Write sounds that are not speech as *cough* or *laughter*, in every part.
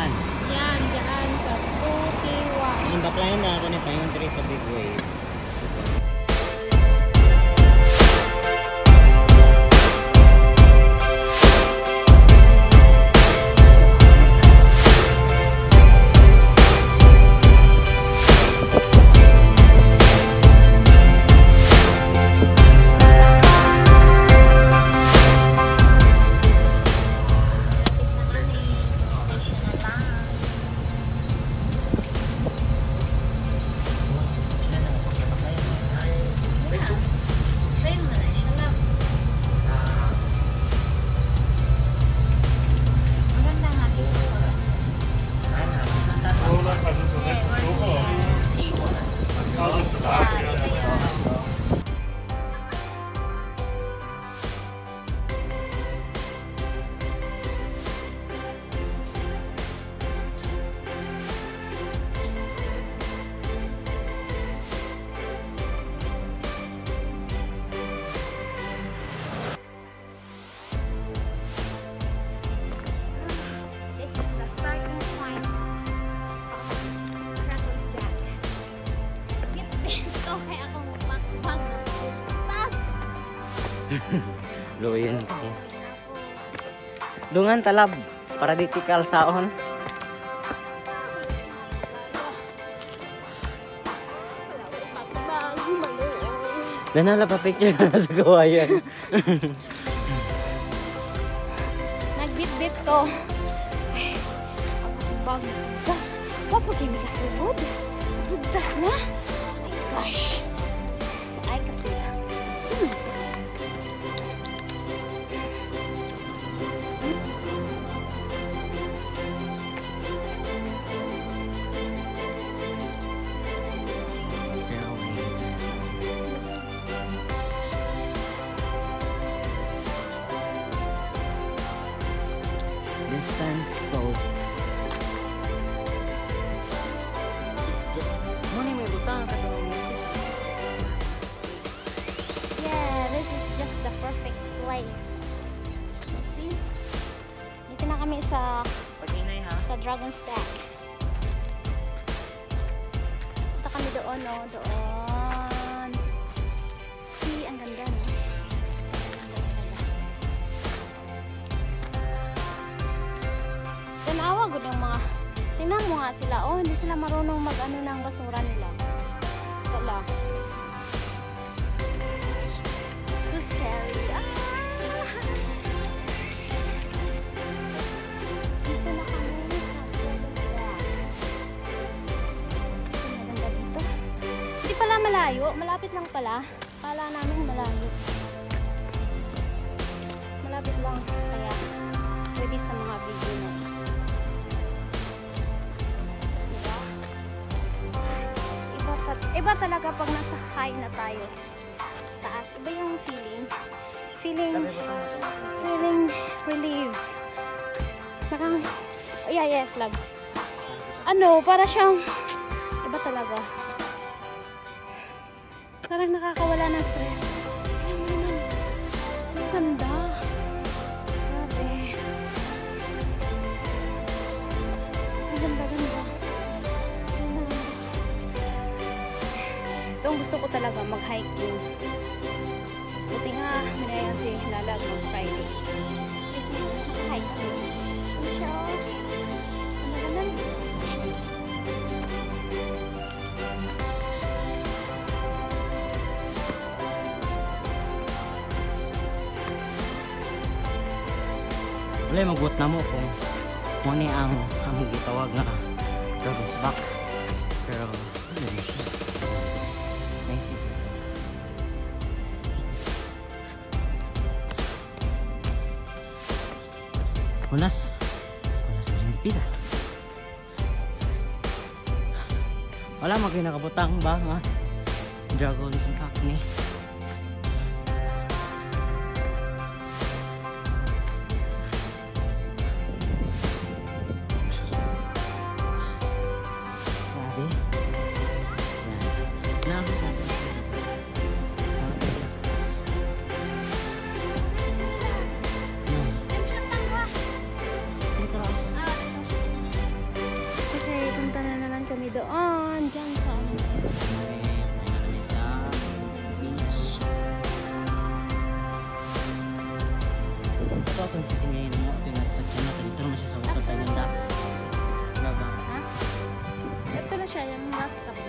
2T1. Yan, dyan sa 2T1. Ang baklayan natin pa yung 3 sa Big Wave. Luyan ko. Dungan talab para di tikal saon. Bago maluoy. Danala pa picture na *laughs* sa kawayan. Nagbit-bit ko. Ay, ang bagdas. Wapa kayo may kasugod. Bagdas na. My gosh. Ay, kasi. Distance post. It's just, muna may butang ka ng music. Yeah, this is just the perfect place. See? Dito na kami sa Pag-inay ha. sa Dragon's Back. Punta kami doon, no? Doon. Tingnan mo nga sila. Oh, hindi sila marunong mag-ano ng basura nila. Wala. So scary. Ah! Dito na pala malayo. Malapit lang pala. Kala namin malayo. Malapit lang. Kaya pwede sa mga iba talaga pag nasa high na tayo. Sa taas. Iba yung feeling. Feeling, feeling relief. Parang, yeah, yes, love. Ano, para siyang, iba talaga. Parang nakakawala ng stress. Gusto ko talaga, mag-hiking. Buti nga, minayan si Lala mag-Friday. Kasi mag-hiking. Ano siya, oh. Ang ganda. Wala magbuot na mo kung mo ni ang among gitawag nga Dragon's Back. Pero, ano siya? Hulas. Hulas rin pila. Wala maging nakabutang ba nga Dragon's Back ni. 車やめましたもん。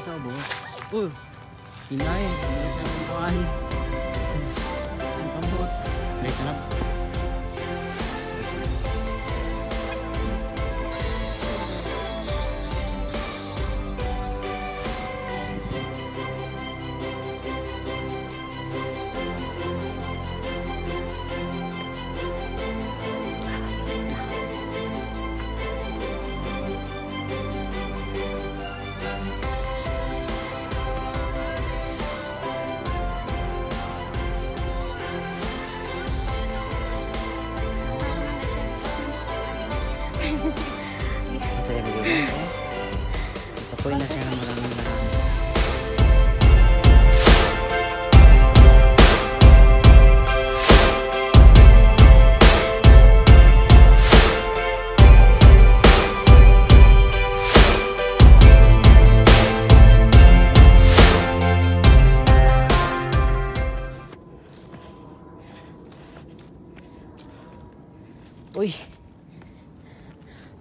bisa bos uh hinain ini kamu naik kenapa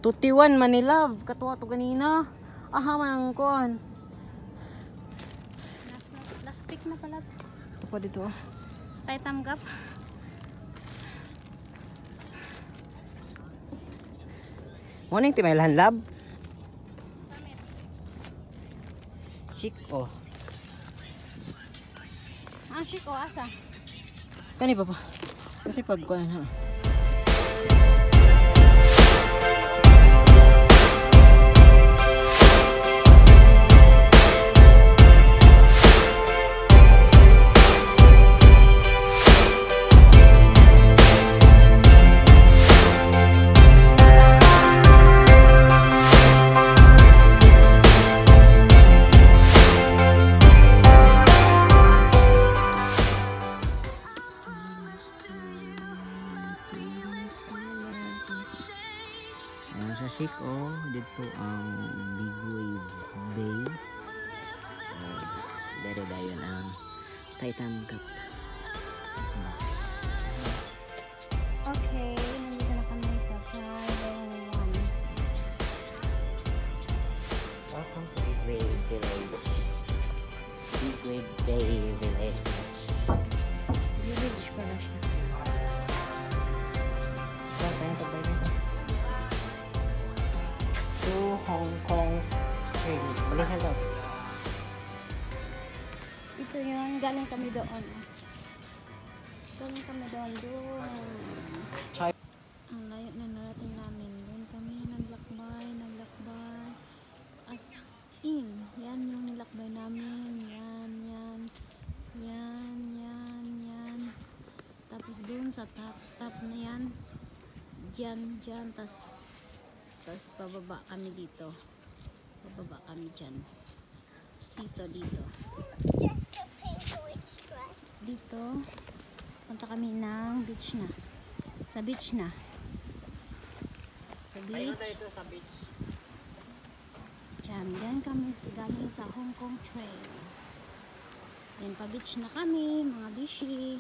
21 Manila, katuwa to ganina. Aha man ang kuan. Last, last pick na pala. Ito pa dito. oh. Titam gap. Morning ti may lab. Sik oh. Ah, shiko, asa? Kani pa pa. Kasi pag kuan ha. Dere dayon ang Titan Cup. Okay, nandito na kami sa Private One. Welcome to Big Wave Village. Big Wave Bay Village. Village pala siya. Saan tayo tagbay nito? To Hong Kong train. Balikan daw. Galing kami doon. Galing kami doon, doon. Ang layo na narating namin. Doon kami naglakbay, naglakbay. As in, yan yung nilakbay namin. Yan, yan. Yan, yan, yan. Tapos doon sa top, top na yan. Diyan, diyan. Tapos, tapos pababa kami dito. Pababa kami dyan. Dito, dito. Dito, punta kami ng beach na. Sa beach na. Sa beach. sa beach. Diyan, yan kami galing sa Hong Kong train. Yan, pa beach na kami, mga bishi.